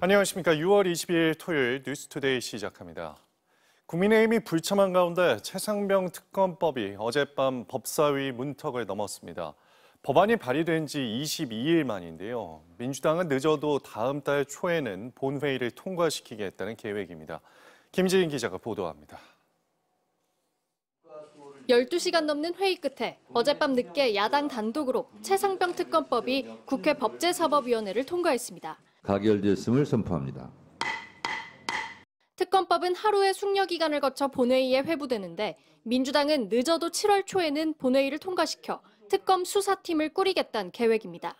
안녕하십니까. 6월 22일 토요일 뉴스투데이 시작합니다. 국민의힘이 불참한 가운데 최상병 특검법이 어젯밤 법사위 문턱을 넘었습니다. 법안이 발의된 지 22일 만인데요. 민주당은 늦어도 다음 달 초에는 본회의를 통과시키겠다는 계획입니다. 김지인 기자가 보도합니다. 12시간 넘는 회의 끝에 어젯밤 늦게 야당 단독으로 최상병 특검법이 국회 법제사법위원회를 통과했습니다. 가결되었음을 선포합니다. 특검법은 하루의 숙려 기간을 거쳐 본회의에 회부되는데 민주당은 늦어도 7월 초에는 본회의를 통과시켜 특검 수사팀을 꾸리겠다는 계획입니다.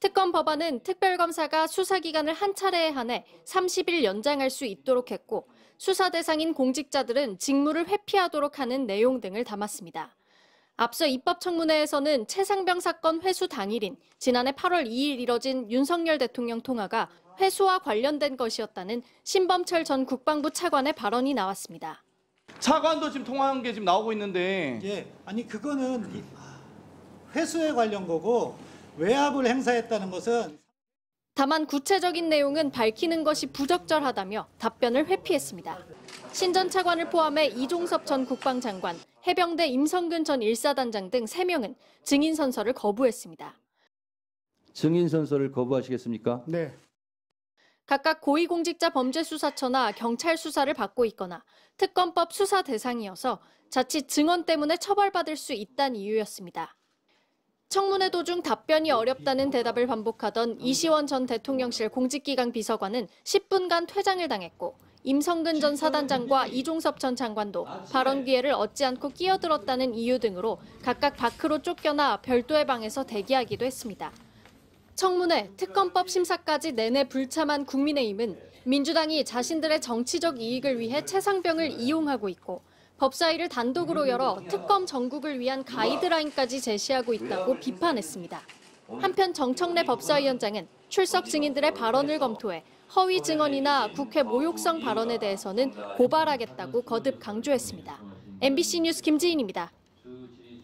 특검 법안은 특별검사가 수사 기간을 한 차례에 한해 30일 연장할 수 있도록 했고 수사 대상인 공직자들은 직무를 회피하도록 하는 내용 등을 담았습니다. 앞서 입법청문회에서는 최상병 사건 회수 당일인 지난해 8월 2일 이뤄진 윤석열 대통령 통화가 회수와 관련된 것이었다는 신범철 전 국방부 차관의 발언이 나왔습니다. 차관도 지금 통화한 게 지금 나오고 있는데 예, 아니 그거는 이- 회수에 관련 거고 외압을 행사했다는 것은 다만 구체적인 내용은 밝히는 것이 부적절하다며 답변을 회피했습니다. 신전 차관을 포함해 이종섭 전 국방장관, 해병대 임성근 전 일사단장 등 3명은 증인 선서를 거부했습니다. 증인 선서를 거부하시겠습니까? 네. 각각 고위공직자 범죄수사처나 경찰 수사를 받고 있거나 특검법 수사 대상이어서 자칫 증언 때문에 처벌받을 수 있다는 이유였습니다. 청문회 도중 답변이 어렵다는 대답을 반복하던 이시원 전 대통령실 공직기강 비서관은 10분간 퇴장을 당했고 임성근 전 사단장과 이종섭 전 장관도 발언 기회를 얻지 않고 끼어들었다는 이유 등으로 각각 밖으로 쫓겨나 별도의 방에서 대기하기도 했습니다. 청문회, 특검법 심사까지 내내 불참한 국민의힘은 민주당이 자신들의 정치적 이익을 위해 최상병을 이용하고 있고 법사위를 단독으로 열어 특검 전국을 위한 가이드라인까지 제시하고 있다고 비판했습니다. 한편 정청래 법사위원장은 출석 증인들의 발언을 검토해 허위 증언이나 국회 모욕성 발언에 대해서는 고발하겠다고 거듭 강조했습니다. MBC 뉴스 김지인입니다.